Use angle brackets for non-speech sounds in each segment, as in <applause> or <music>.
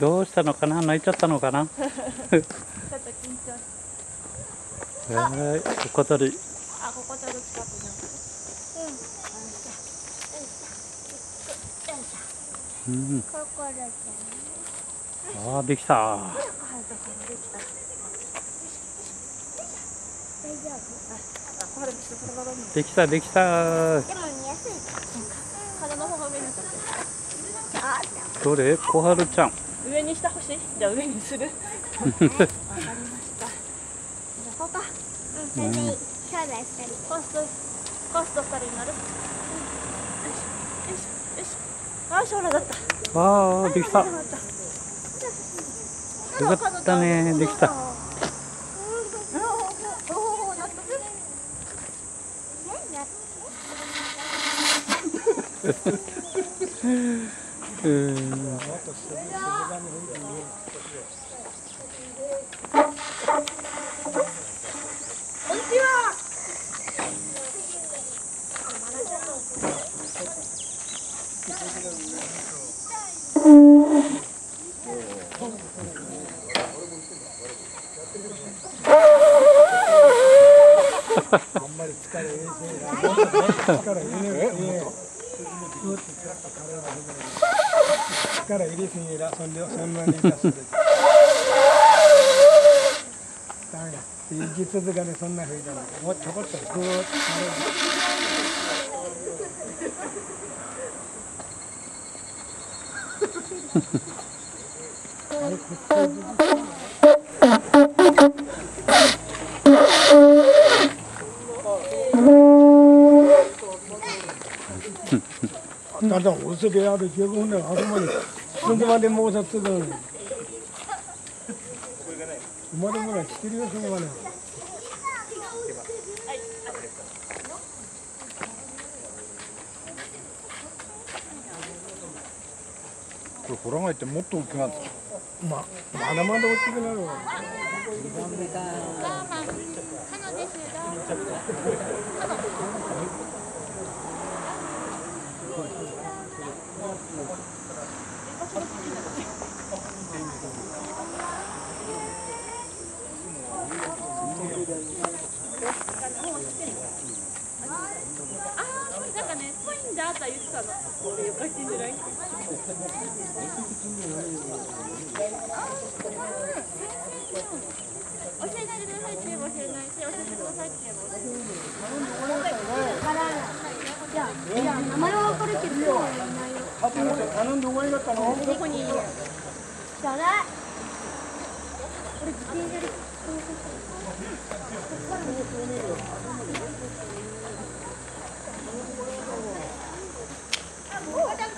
どうしたのかな？泣いちゃったのかな？ちょっと緊張しはいお飾りあここちょうど近くにうん。うん。ここだけあーできたあできた大丈夫できたできたでも見やすい体の方が上になっちゃってあどれ小春ちゃん上にしい？じゃあ上にする。わかりました。じゃあこうかうん。それでいい兄弟二人コースとコースと二人になるよしよしよだったあーできたよよかったねできたうーん。こんにち <laughs> は。力入れすぎらそんでそんなに出すでダメだ息続かねそんなふうじゃないもうちょこっとグーッとだって嘘である十分だあそこまでそこまでもうさつくのに生まれもらしてるよそこまでこれホラ貝ってもっと大きくなるまあまだまだ大きくなるわなんかね、ぽいんだと言ってたの。俺よかってんじゃない。教えないでくださいって言えば教えないし、教えてくださいって言えば教えない。じゃあ、名前はわかるけど、頼んで終わりだったのどこにいるよ。じゃあね。俺自転車で。あ、あ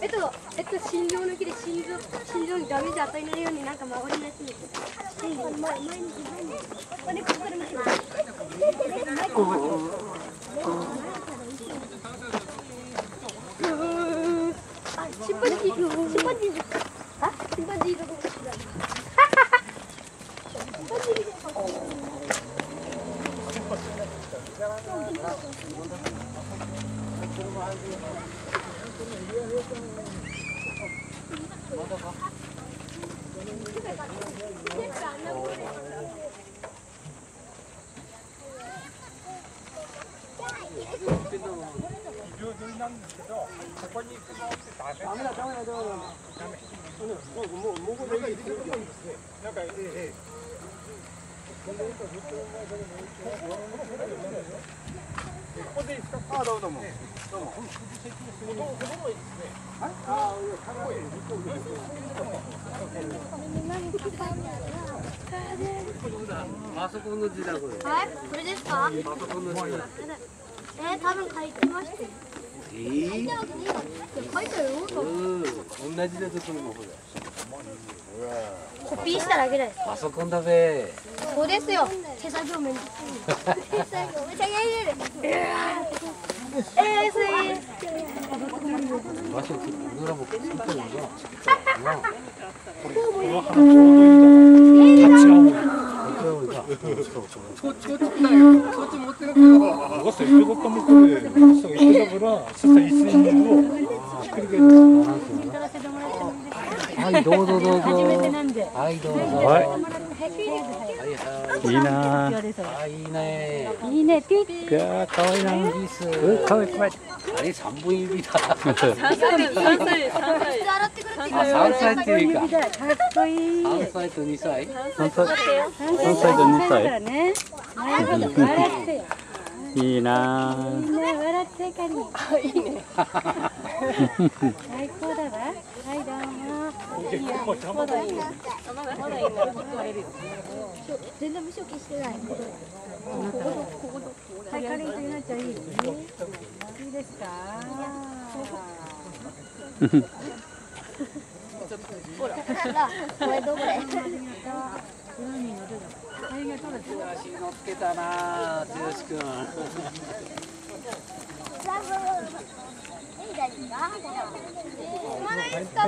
えっと、えっと、心臓の木で心臓、心臓にダメージ与えないようになんか周りやつに。前に、前に、これ、ここで見てます。あ、チンパンジー、チンパンジー。あ、チンパンジーどこパソコンの字だこれはい。これですか？パソコンの字だ。えー、多分書いてましたよえー、うん。同じだぞこれもほらコピーしただパソコンだべそうですよ手作業めん。どくさい手作業めちゃげ入れるえー、それ場所俺らも作ってるのかな그것 の主催スイングをひっくり返るんですはいどうぞどうぞ。初めてなんではい。どうぞはいいいな。あいいね。いいね。ピッかわいいなうんかわいい。かわいいあれ三本指だ。三歳三歳三歳三歳っい三歳と二歳。三歳三歳と二歳。ほど笑って。いいな。みんな笑ってかにあいいね。最高だ。わはいどうもいいよまだ。いいのまだ。いいの全然無償期してないここの、ここのはいかりんとゆなちゃんいいいいですかほらこれどこで足乗っけたな剛くんまだいいですか